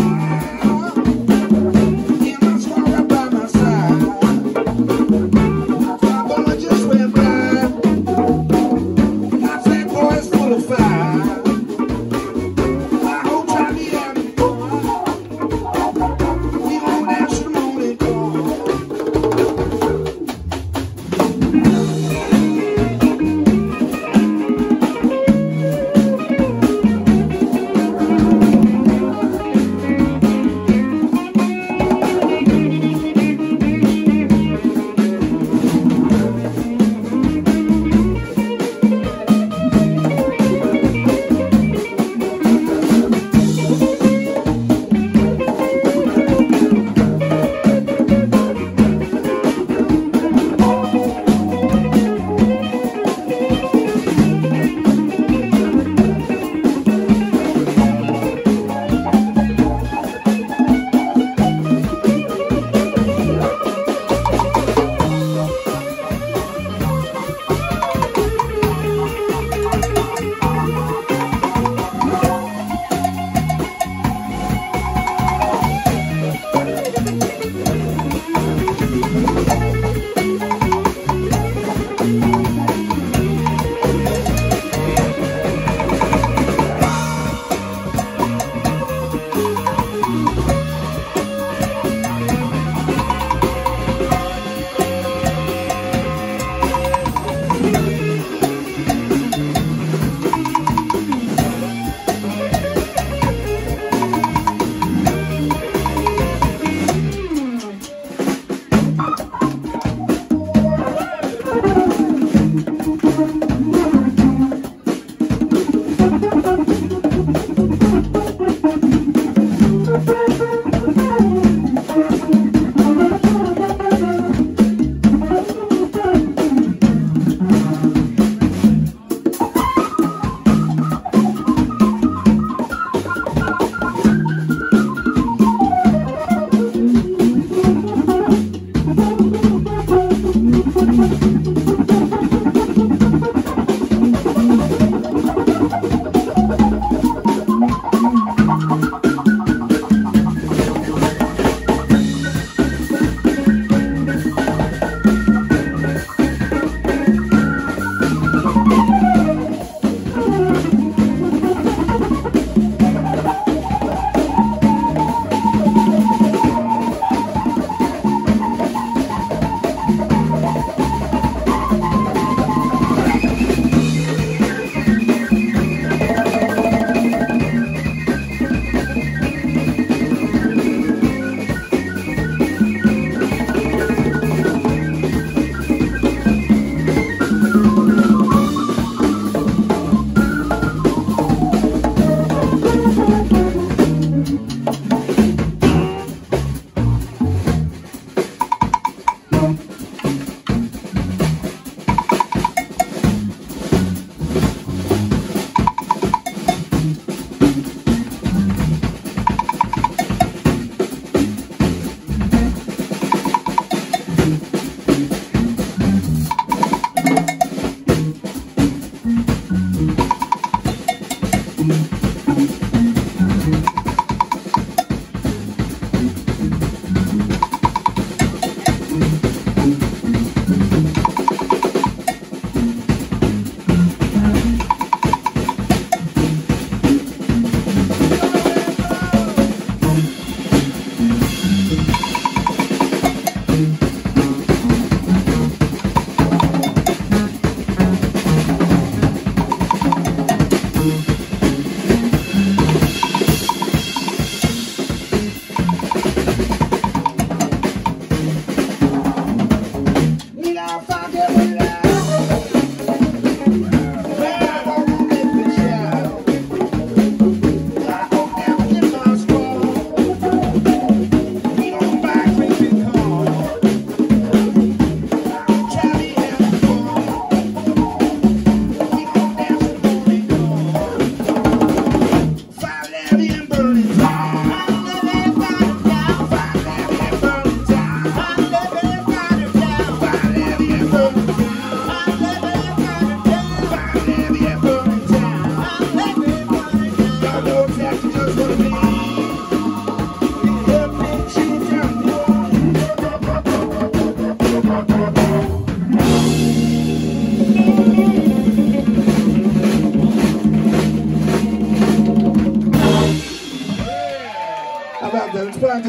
Thank you.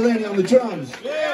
Delaney on the drums. Yeah.